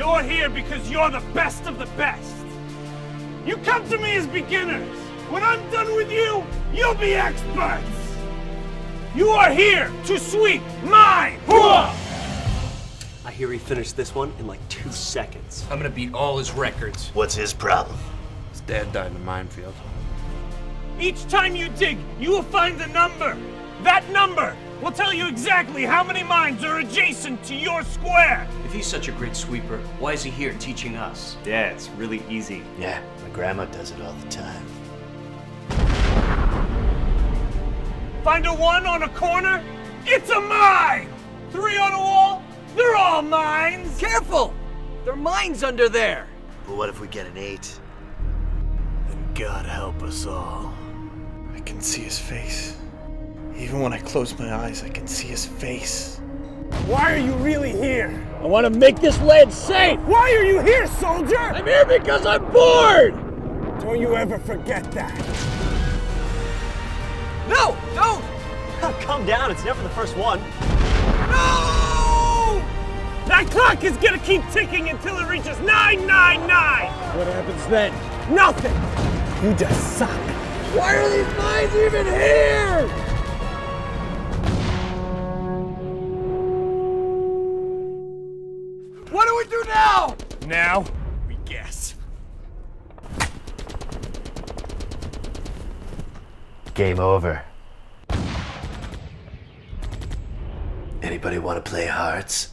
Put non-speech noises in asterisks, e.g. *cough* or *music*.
You're here because you're the best of the best. You come to me as beginners. When I'm done with you, you'll be experts. You are here to sweep my Hooah! I hear he finished this one in like two seconds. I'm gonna beat all his records. What's his problem? His dad died in a minefield. Each time you dig, you will find the number. That number will tell you exactly how many mines are adjacent to your square. If he's such a great sweeper, why is he here teaching us? Yeah, it's really easy. Yeah, my grandma does it all the time. Find a one on a corner? It's a mine! Three on a wall? They're all mines! Careful! There are mines under there! But what if we get an eight? Then God help us all. I can see his face. Even when I close my eyes, I can see his face. Why are you really here? I want to make this land safe! Why are you here, soldier? I'm here because I'm bored! Don't you ever forget that. No! Don't! *laughs* Calm down, it's never the first one. No! That clock is gonna keep ticking until it reaches 999! What happens then? Nothing! You just suck. Why are these mines even here? What do we do now? Now, we guess. Game over. Anybody want to play hearts?